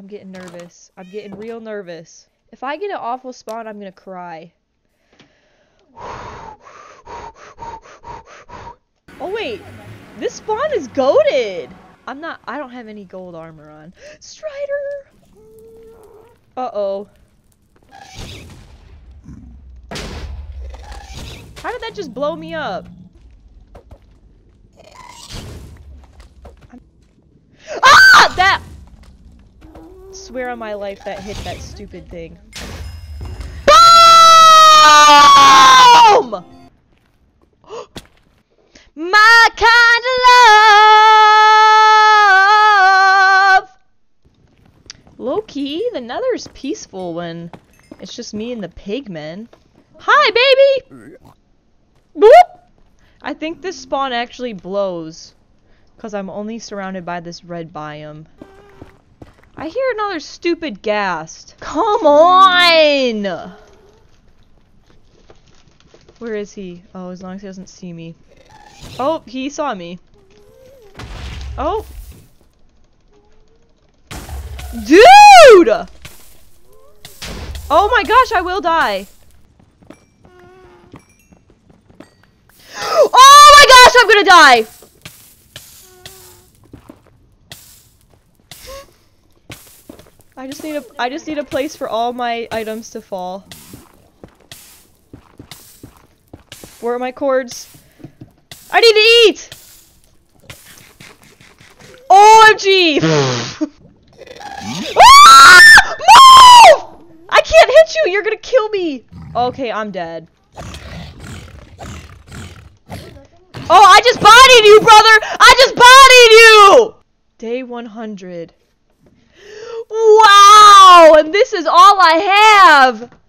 I'm getting nervous. I'm getting real nervous. If I get an awful spawn, I'm gonna cry. Oh wait, this spawn is goaded. I'm not. I don't have any gold armor on. Strider. Uh oh. How did that just blow me up? I'm- Ah! That! Swear on my life that hit that stupid thing. BOOM! My kind of love! Low key, the nether's peaceful when it's just me and the pigmen. Hi, baby! I think this spawn actually blows. Because I'm only surrounded by this red biome. I hear another stupid ghast. Come on! Where is he? Oh, as long as he doesn't see me. Oh, he saw me. Oh! Dude! Oh my gosh, I will die. Oh my gosh, I'm gonna die! I just need a I just need a place for all my items to fall. Where are my coords? I need to eat! OMG! ah! Move! I can't hit you! You're gonna kill me! Okay, I'm dead. Oh, I just bodied you, brother! I just bodied you! Day 100. Wow! And this is all I have!